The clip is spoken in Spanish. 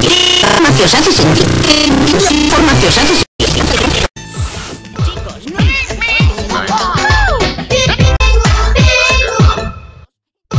¿Qué forma que ¿Qué?